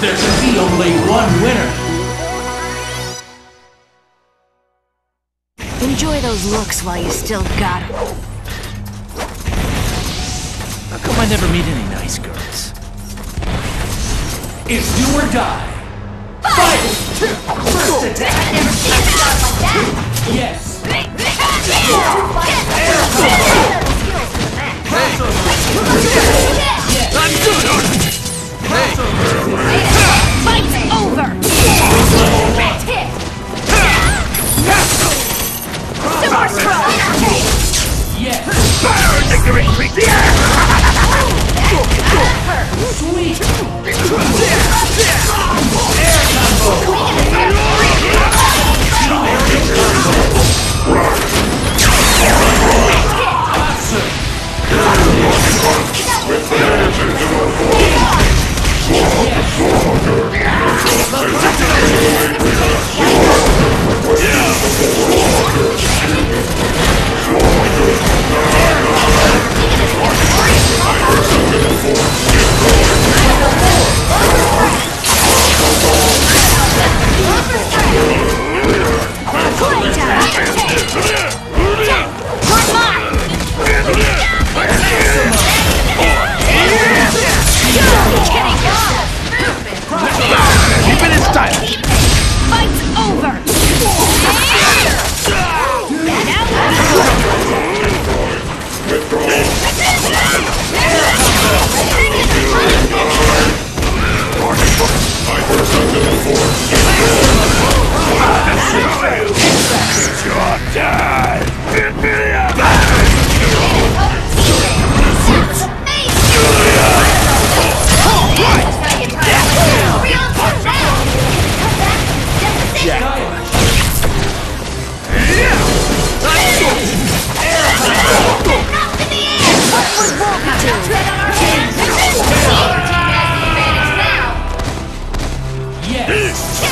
There should be only one winner. Enjoy those looks while you still got 'em. How come I never meet any nice girls? It's do or die. Fight! First attack! Yes! I'm Sweet! Air combo! Awesome! Yes.